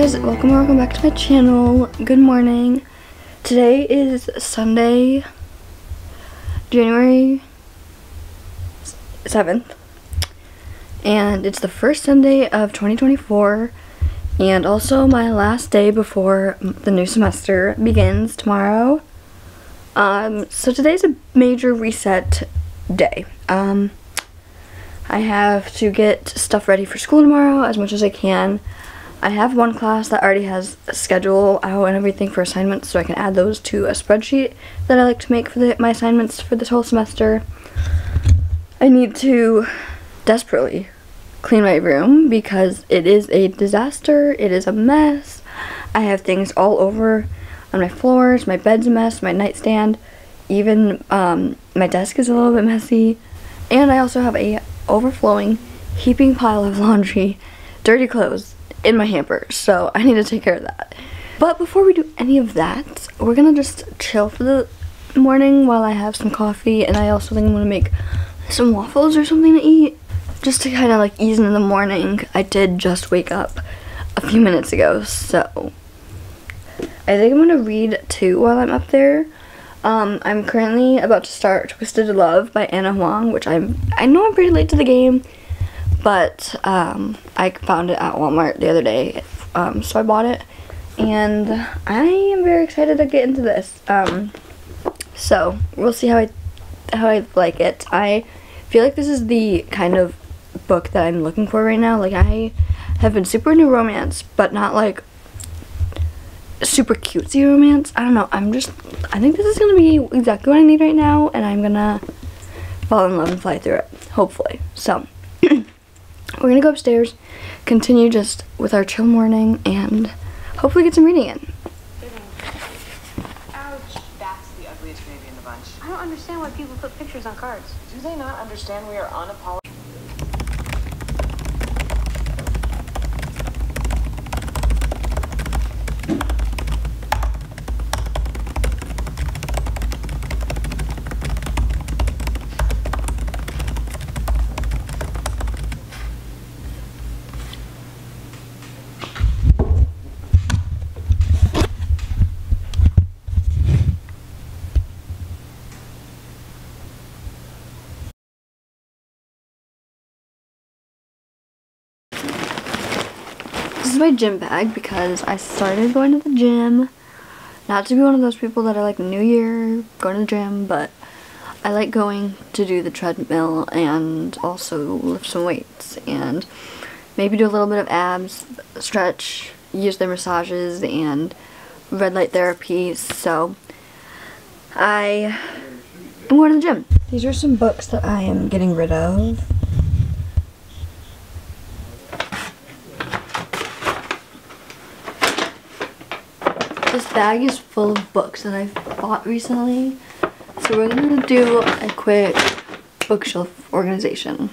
Guys, welcome welcome back to my channel. Good morning. Today is Sunday, January 7th. And it's the first Sunday of 2024 and also my last day before the new semester begins tomorrow. Um, so today's a major reset day. Um, I have to get stuff ready for school tomorrow as much as I can. I have one class that already has a schedule out and everything for assignments, so I can add those to a spreadsheet that I like to make for the, my assignments for this whole semester. I need to desperately clean my room because it is a disaster. It is a mess. I have things all over on my floors. My bed's a mess. My nightstand. Even um, my desk is a little bit messy. And I also have a overflowing, heaping pile of laundry, dirty clothes in my hamper, so I need to take care of that. But before we do any of that, we're gonna just chill for the morning while I have some coffee, and I also think I'm gonna make some waffles or something to eat, just to kind of like ease into the morning. I did just wake up a few minutes ago, so I think I'm gonna read too while I'm up there. Um, I'm currently about to start Twisted Love by Ana Huang, which I'm I know I'm pretty late to the game, but um, I found it at Walmart the other day, um, so I bought it, and I am very excited to get into this. Um, so we'll see how I how I like it. I feel like this is the kind of book that I'm looking for right now. Like I have been super into romance, but not like super cutesy romance. I don't know. I'm just I think this is gonna be exactly what I need right now, and I'm gonna fall in love and fly through it. Hopefully. So. We're gonna go upstairs, continue just with our chill morning, and hopefully get some reading in. Ouch. That's the ugliest baby in the bunch. I don't understand why people put pictures on cards. Do they not understand we are unapologetic? This is my gym bag because I started going to the gym. Not to be one of those people that are like New Year, going to the gym, but I like going to do the treadmill and also lift some weights and maybe do a little bit of abs, stretch, use their massages and red light therapy. So I am going to the gym. These are some books that I am getting rid of. Bag is full of books that I've bought recently. So we're gonna do a quick bookshelf organization.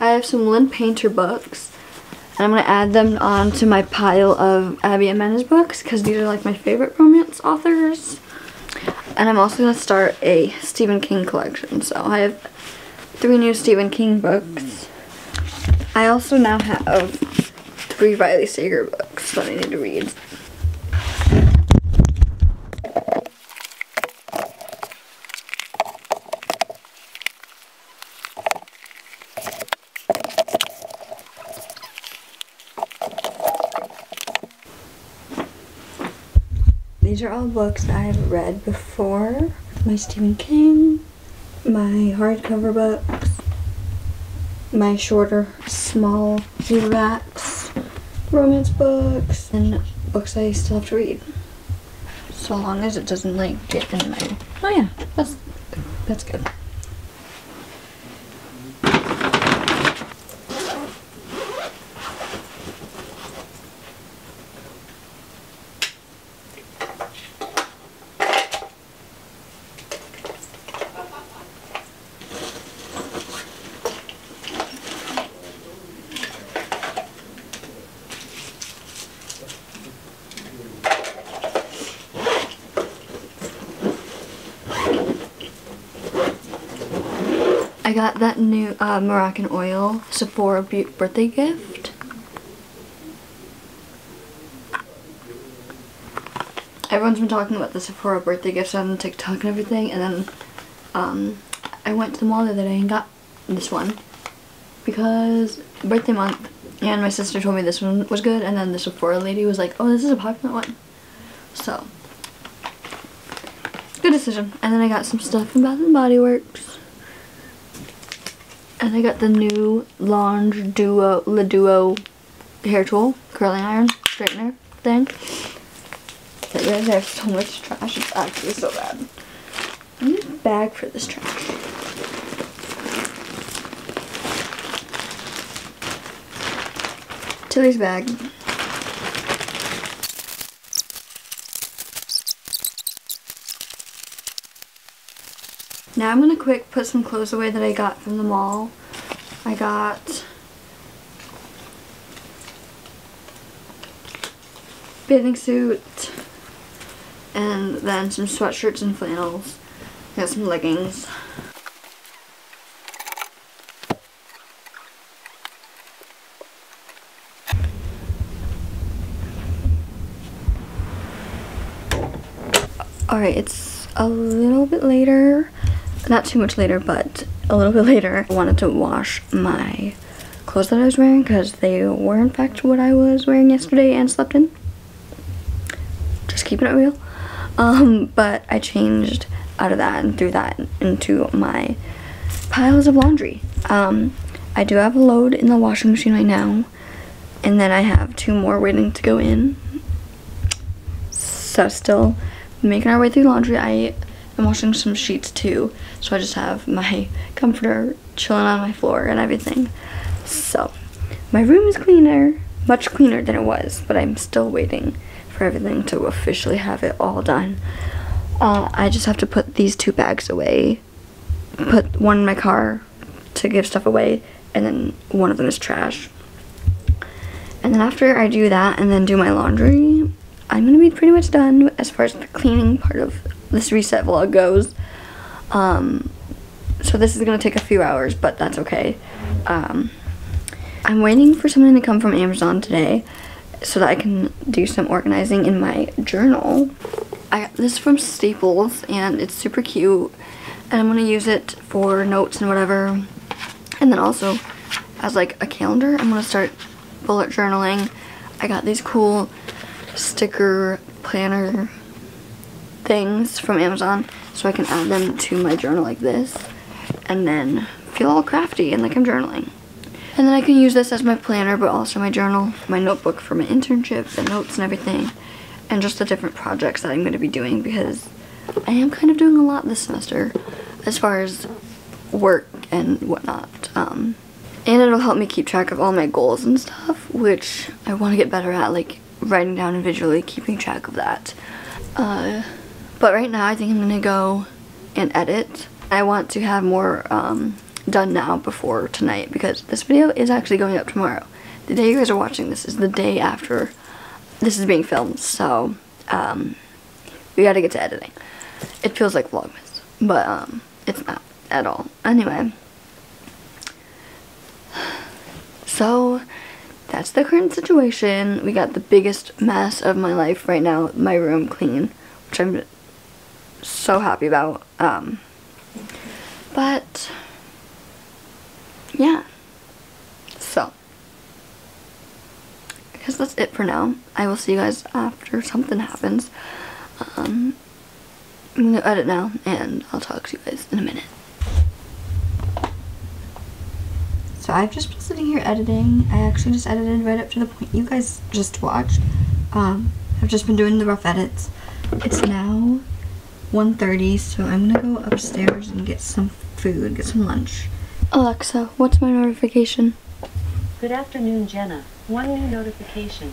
I have some Lynn Painter books. And I'm gonna add them onto my pile of Abby Jimenez books because these are like my favorite romance authors. And I'm also gonna start a Stephen King collection. So I have three new Stephen King books. I also now have three Riley Sager books that I need to read. These are all books that I've read before. My Stephen King, my hardcover books, my shorter, small paperbacks, romance books, and books I still have to read. So long as it doesn't like get in my. Oh yeah, that's that's good. Got that new uh, Moroccanoil Sephora birthday gift. everyone's been talking about the Sephora birthday gifts on TikTok and everything, and then um, I went to the mall the other day and got this one because birthday month, and my sister told me this one was good, and then the Sephora lady was like, "Oh, this is a popular one," so good decision. And then I got some stuff from Bath and Body Works. And I got the new L'ange Duo, Le Duo hair tool, curling iron, straightener thing. But guys, I have so much trash, it's actually so bad. I need a bag for this trash. Tilly's bag. Now I'm gonna quick put some clothes away that I got from the mall. I got bathing suit and then some sweatshirts and flannels. I got some leggings. Alright, it's a little bit later. Not too much later, but a little bit later. I wanted to wash my clothes that I was wearing because they were in fact what I was wearing yesterday and slept in. Just keeping it real. Um, but I changed out of that and threw that into my piles of laundry. Um, I do have a load in the washing machine right now. And then I have two more waiting to go in. So still making our way through laundry. I am washing some sheets too. So I just have my comforter chilling on my floor and everything. So my room is cleaner, much cleaner than it was, but I'm still waiting for everything to officially have it all done. Uh, I just have to put these two bags away. Put one in my car to give stuff away, and then one of them is trash. And then after I do that and then do my laundry, I'm to be pretty much done as far as the cleaning part of this reset vlog goes. Um, so this is going to take a few hours, but that's okay. Um, I'm waiting for something to come from Amazon today so that I can do some organizing in my journal. I got this from Staples and it's super cute and I'm going to use it for notes and whatever. And then also as like a calendar, I'm going to start bullet journaling. I got these cool sticker planner things from Amazon so I can add them to my journal like this and then feel all crafty and like I'm journaling. And then I can use this as my planner but also my journal, my notebook for my internship, the notes and everything and just the different projects that I'm going to be doing because I am kind of doing a lot this semester as far as work and whatnot. Um, and it'll help me keep track of all my goals and stuff, which I want to get better at, like writing down and visually keeping track of that. Uh, but right now I think I'm going to go and edit. I want to have more um, done now before tonight because this video is actually going up tomorrow. The day you guys are watching this is the day after this is being filmed, so um, we gotta get to editing. It feels like Vlogmas, but um, it's not at all. Anyway, so that's the current situation. We got the biggest mess of my life right now, my room clean, which I'm so happy about. Um, but, yeah. So, I guess that's it for now. I will see you guys after something happens. Um, I'm gonna edit now, and I'll talk to you guys in a minute. So I've just been sitting here editing. I actually just edited right up to the point you guys just watched. Um, I've just been doing the rough edits. It's now 1.30, so I'm gonna go upstairs and get some food, get some lunch. Alexa, what's my notification? Good afternoon, Jena. One new notification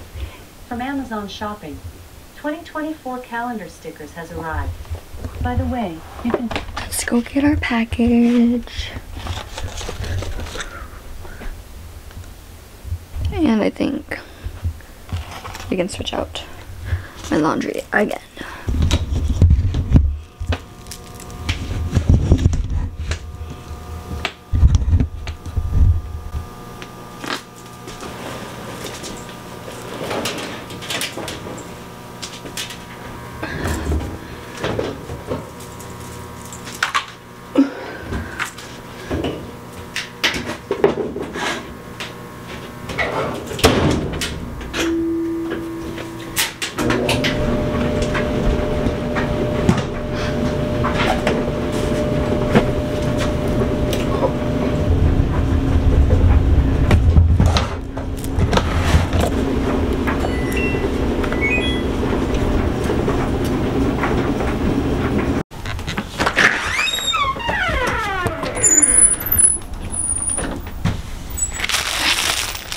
from Amazon Shopping. 2024 calendar stickers has arrived. By the way, you can Let's go get our package. And I think we can switch out my laundry again.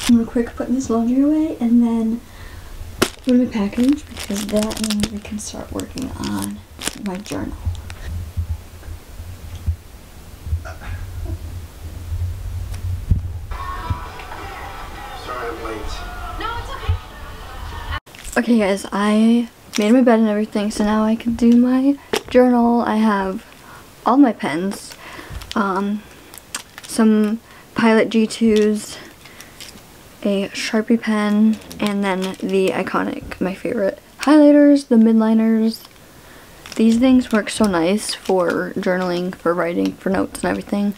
I'm gonna quick put this laundry away and then put in my package because that means we can start working on my journal. Sorry I'm late. No, it's okay. Okay guys, I made my bed and everything, so now I can do my journal. I have all my pens, um, some Pilot G2s, a Sharpie pen, and then the iconic, my favorite, highlighters, the Mildliners. These things work so nice for journaling, for writing, for notes and everything.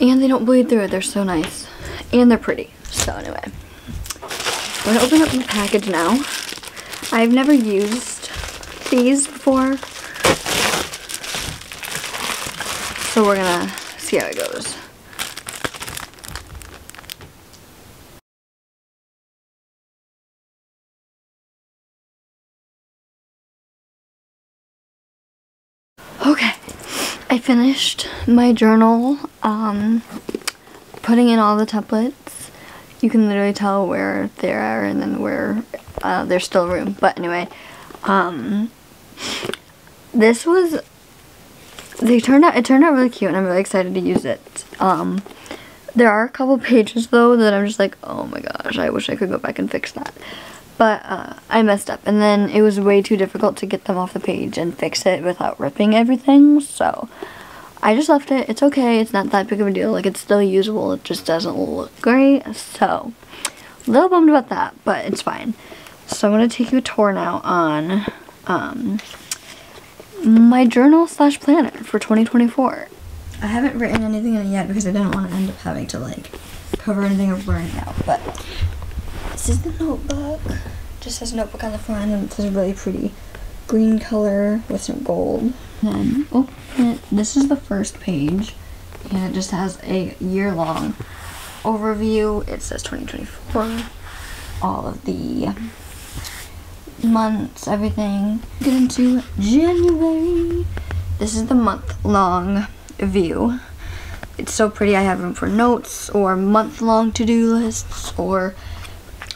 And they don't bleed through, they're so nice. And they're pretty. So anyway, I'm gonna open up the package now. I've never used these before. So we're gonna see how it goes. Okay, I finished my journal, um, putting in all the templates. You can literally tell where they are and then where uh, there's still room. But anyway, um, this was, they turned out, it turned out really cute and I'm really excited to use it. Um, there are a couple pages though that I'm just like, oh my gosh, I wish I could go back and fix that. But uh, I messed up and then it was way too difficult to get them off the page and fix it without ripping everything. So I just left it. It's okay. It's not that big of a deal. Like it's still usable. It just doesn't look great. So a little bummed about that, but it's fine. So I'm going to take you a tour now on um, my journal slash planner for 2024. I haven't written anything in it yet because I didn't want to end up having to like cover anything blur it out. But this is the notebook. Just has notebook on the front and it's a really pretty green color with some gold. Then open it. This is the first page and it just has a year long overview. It says 2024. All of the months, everything. Get into January. This is the month long view. It's so pretty. I have room for notes or month long to do lists or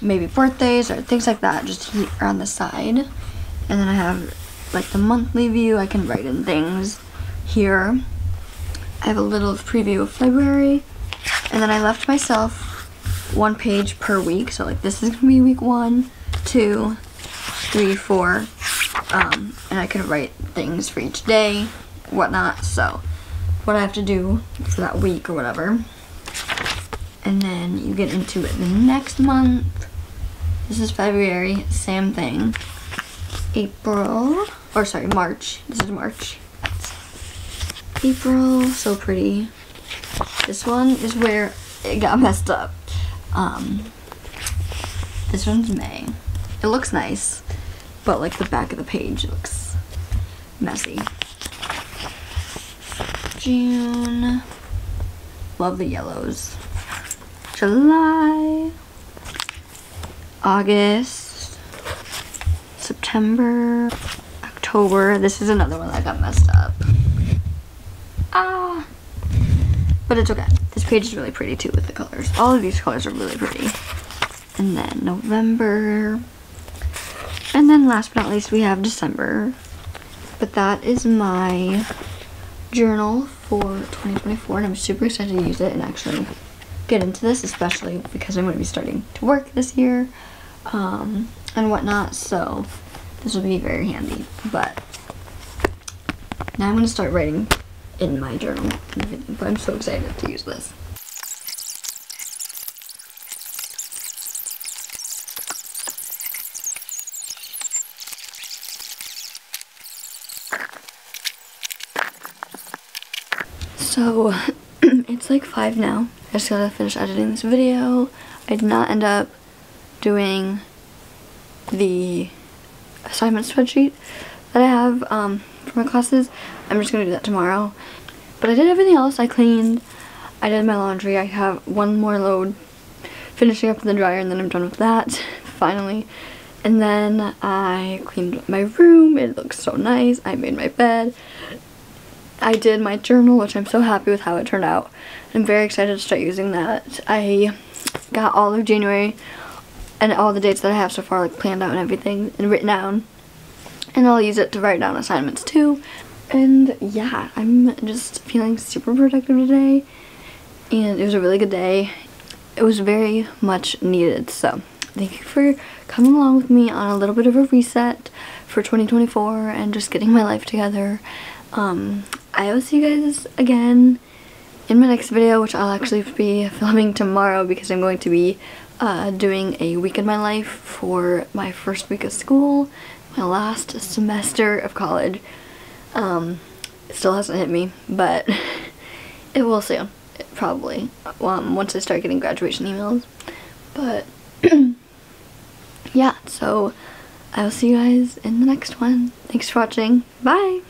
maybe birthdays or things like that just here on the side. And then I have like the monthly view. I can write in things here. I have a little preview of February. And then I left myself one page per week. So like this is gonna be week one, two, three, four. Um, and I can write things for each day, whatnot. So what I have to do for that week or whatever. And then you get into it the next month. This is February, same thing. April, or sorry, March. This is March. April, so pretty. This one is where it got messed up. Um, this one's May. It looks nice, but like the back of the page looks messy. June. Love the yellows. July. August. September. October. This is another one that got messed up. Ah. But it's okay. This page is really pretty too with the colors. All of these colors are really pretty. And then November. And then last but not least we have December. But that is my journal for 2024 and I'm super excited to use it and actually get into this especially because I'm going to be starting to work this year um, and whatnot so this will be very handy but now I'm going to start writing in my journal but I'm so excited to use this. So it's like 5 now. I just gotta finish editing this video. I did not end up doing the assignment spreadsheet that I have um, for my classes. I'm just gonna do that tomorrow. But I did everything else. I cleaned. I did my laundry. I have one more load finishing up in the dryer and then I'm done with that finally. And then I cleaned my room. It looks so nice. I made my bed. I did my journal, which I'm so happy with how it turned out. I'm very excited to start using that. I got all of January and all the dates that I have so far like planned out and everything and written down. And I'll use it to write down assignments too. And yeah, I'm just feeling super productive today. And it was a really good day. It was very much needed. So thank you for coming along with me on a little bit of a reset for 2024 and just getting my life together. Um, I will see you guys again in my next video, which I'll actually be filming tomorrow because I'm going to be uh, doing a week in my life for my first week of school, my last semester of college. Um, it still hasn't hit me, but it will soon, probably, um, once I start getting graduation emails. But, yeah, so I will see you guys in the next one. Thanks for watching. Bye!